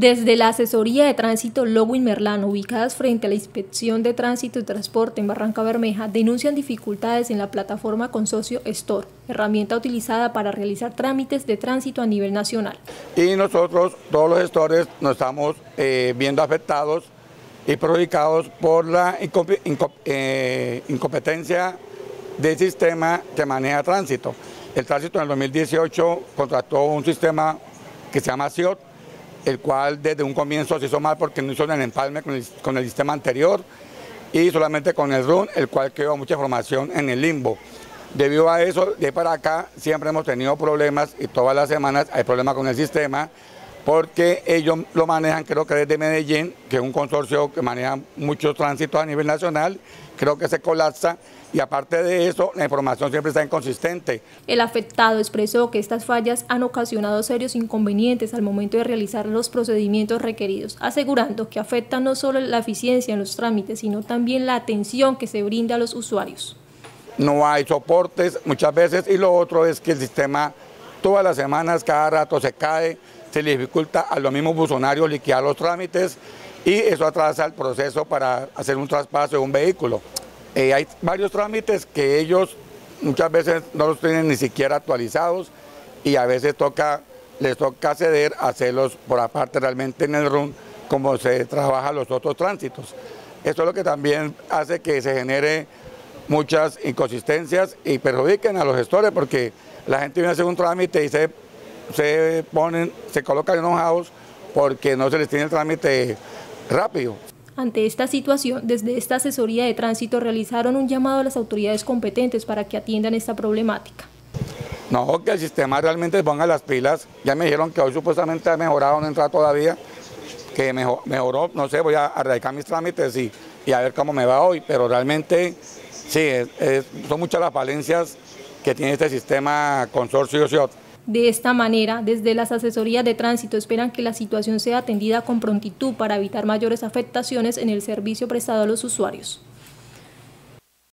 Desde la Asesoría de Tránsito Lowin Merlano, ubicadas frente a la Inspección de Tránsito y Transporte en Barranca Bermeja, denuncian dificultades en la plataforma Consorcio Store, herramienta utilizada para realizar trámites de tránsito a nivel nacional. Y nosotros, todos los gestores, nos estamos eh, viendo afectados y perjudicados por la eh, incompetencia del sistema que maneja tránsito. El tránsito en el 2018 contrató un sistema que se llama CIOT, el cual desde un comienzo se hizo mal porque no hizo el empalme con el, sistema anterior y solamente con el RUN, el cual quedó mucha información en el limbo. Debido a eso, de para acá siempre hemos tenido problemas y todas las semanas hay problemas con el sistema porque ellos lo manejan, creo que desde Medellín, que es un consorcio que maneja muchos tránsitos a nivel nacional, creo que se colapsa y aparte de eso, la información siempre está inconsistente. El afectado expresó que estas fallas han ocasionado serios inconvenientes al momento de realizar los procedimientos requeridos, asegurando que afectan no solo la eficiencia en los trámites, sino también la atención que se brinda a los usuarios. No hay soportes muchas veces y lo otro es que el sistema todas las semanas, cada rato se cae, se le dificulta a los mismos buzonarios liquidar los trámites y eso atrasa el proceso para hacer un traspaso de un vehículo. Eh, hay varios trámites que ellos muchas veces no los tienen ni siquiera actualizados y a veces les toca ceder a hacerlos por aparte realmente en el RUN como se trabaja los otros tránsitos. Esto es lo que también hace que se genere muchas inconsistencias y perjudiquen a los gestores porque la gente viene a hacer un trámite y se se ponen, se colocan enojados porque no se les tiene el trámite rápido. Ante esta situación, desde esta asesoría de tránsito realizaron un llamado a las autoridades competentes para que atiendan esta problemática. No, que el sistema realmente ponga las pilas. Ya me dijeron que hoy supuestamente ha mejorado, no entra todavía, que mejoró, no sé, voy a erradicar mis trámites y, y, a ver cómo me va hoy, pero realmente sí, son muchas las falencias que tiene este sistema consorcio CIOT. De esta manera, desde las asesorías de tránsito esperan que la situación sea atendida con prontitud para evitar mayores afectaciones en el servicio prestado a los usuarios.